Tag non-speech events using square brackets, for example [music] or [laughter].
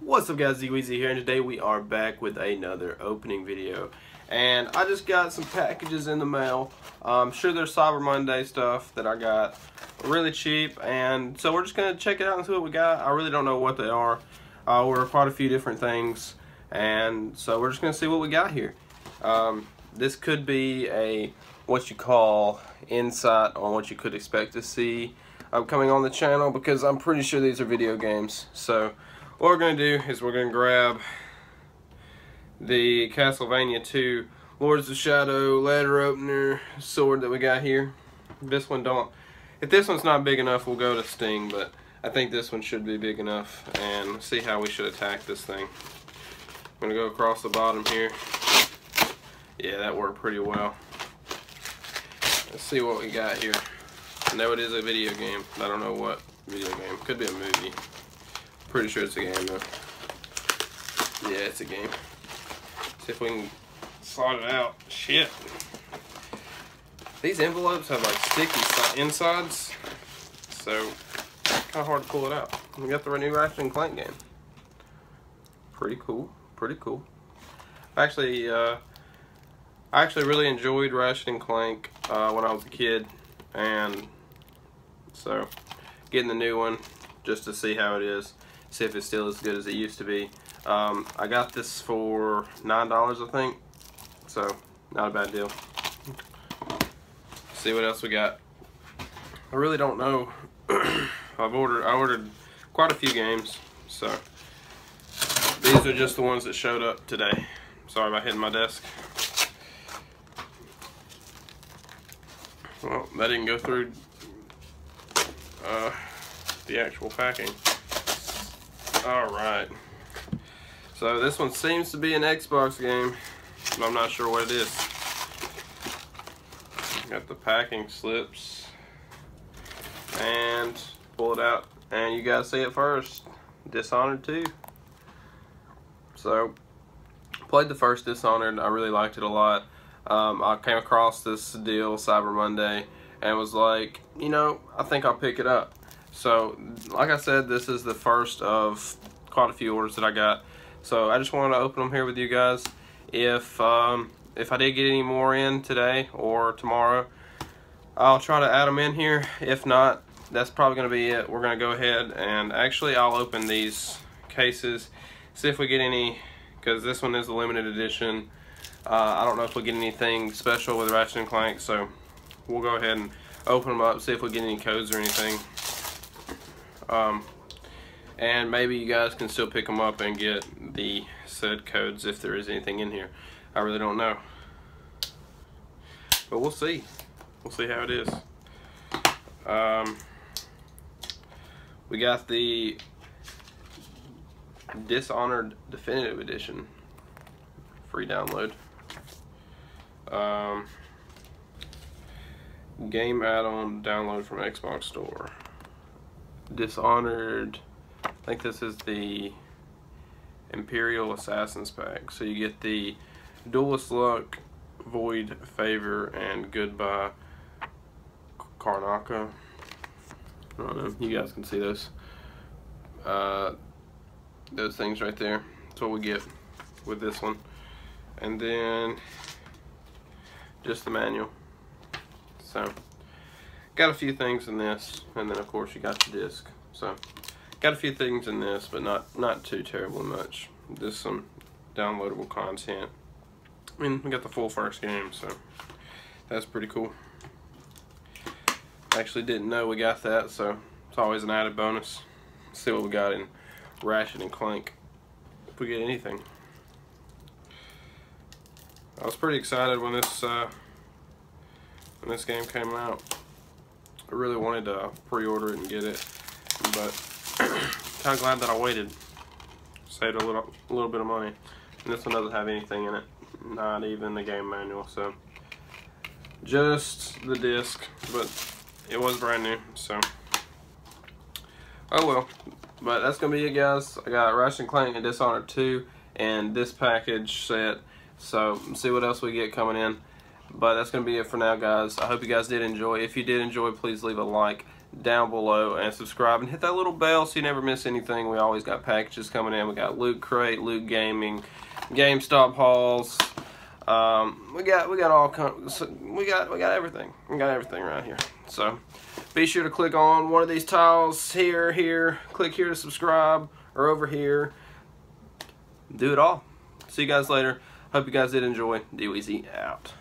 What's up guys, Weezy here and today we are back with another opening video and I just got some packages in the mail. I'm sure there's Cyber Monday stuff that I got really cheap and so we're just to check it out and see what we got. I really don't know what they are. Uh, we're quite a few different things and so we're just to see what we got here. Um, this could be a what you call insight on what you could expect to see upcoming on the channel because I'm pretty sure these are video games. So what we're going to do is we're going to grab the Castlevania 2 Lords of Shadow letter opener sword that we got here. This one don't, if this one's not big enough we'll go to Sting, but I think this one should be big enough and see how we should attack this thing. I'm going to go across the bottom here. Yeah, that worked pretty well. Let's see what we got here. I know it is a video game. I don't know what video game. Could be a movie. Pretty sure it's a game though. Yeah, it's a game. See if we can slide it out. Shit. These envelopes have like sticky insides, so kind of hard to pull it out. We got the new Ratchet and Clank game. Pretty cool. Pretty cool. Actually, uh, I actually really enjoyed Ratchet and Clank uh, when I was a kid, and so getting the new one just to see how it is see if it's still as good as it used to be. Um, I got this for $9 I think, so not a bad deal. See what else we got. I really don't know. [clears throat] I've ordered, I ordered quite a few games, so these are just the ones that showed up today. Sorry about hitting my desk. Well, that didn't go through uh, the actual packing. Alright. So this one seems to be an Xbox game, but I'm not sure what it is. Got the packing slips. And pull it out. And you guys see it first. Dishonored 2. So, played the first Dishonored. I really liked it a lot. Um, I came across this deal Cyber Monday and was like, you know, I think I'll pick it up. So, like I said, this is the first of quite a few orders that I got. So I just wanted to open them here with you guys. If um, if I did get any more in today or tomorrow, I'll try to add them in here. If not, that's probably going to be it. We're going to go ahead and actually I'll open these cases, see if we get any, because this one is a limited edition. Uh, I don't know if we get anything special with Ratchet Clank, so we'll go ahead and open them up, see if we get any codes or anything. Um, and maybe you guys can still pick them up and get the said codes if there is anything in here. I really don't know. But we'll see. We'll see how it is. Um, we got the Dishonored Definitive Edition. Free download. Um, game add-on download from Xbox Store. Dishonored, I think this is the Imperial Assassins pack. So you get the Duelist Luck, Void Favor, and Goodbye Karnaca. I don't know, you guys can see those. Uh, those things right there. That's what we get with this one. And then just the manual. So got a few things in this and then of course you got the disc. So got a few things in this but not not too terribly much. Just some downloadable content. I mean we got the full first game so that's pretty cool. Actually didn't know we got that so it's always an added bonus. Let's see what we got in Ratchet and Clank. If we get anything. I was pretty excited when this uh, when this game came out I really wanted to pre-order it and get it, but [clears throat] kind of glad that I waited. Saved a little, a little bit of money. And this one doesn't have anything in it, not even the game manual. So just the disc, but it was brand new. So oh well. But that's gonna be it, guys. I got Ratchet and Clank and Dishonored 2 and this package set. So see what else we get coming in. But that's going to be it for now, guys. I hope you guys did enjoy. If you did enjoy, please leave a like down below and subscribe and hit that little bell so you never miss anything. We always got packages coming in. We got Loot Crate, Loot Gaming, GameStop hauls. Um, we got we got all we got we got everything. We got everything right here. So be sure to click on one of these tiles here, here. Click here to subscribe or over here. Do it all. See you guys later. Hope you guys did enjoy. D-Weezy out.